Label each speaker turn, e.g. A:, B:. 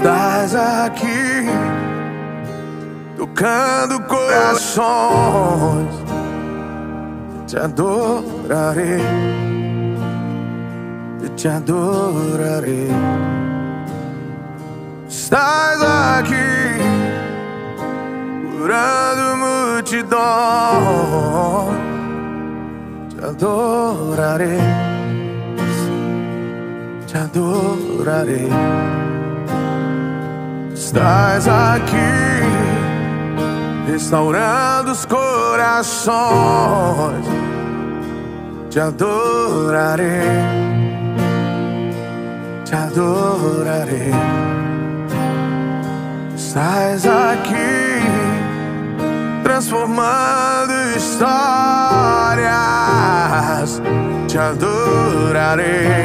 A: Estás aqui, tocando corações. Te adorarei, te adorarei. Estás aqui, curando multidões. Te adorarei, te adorarei. Estás aqui, restaurando os corações. Te adorarei, te adorarei. Estás aqui, transformando histórias. Te adorarei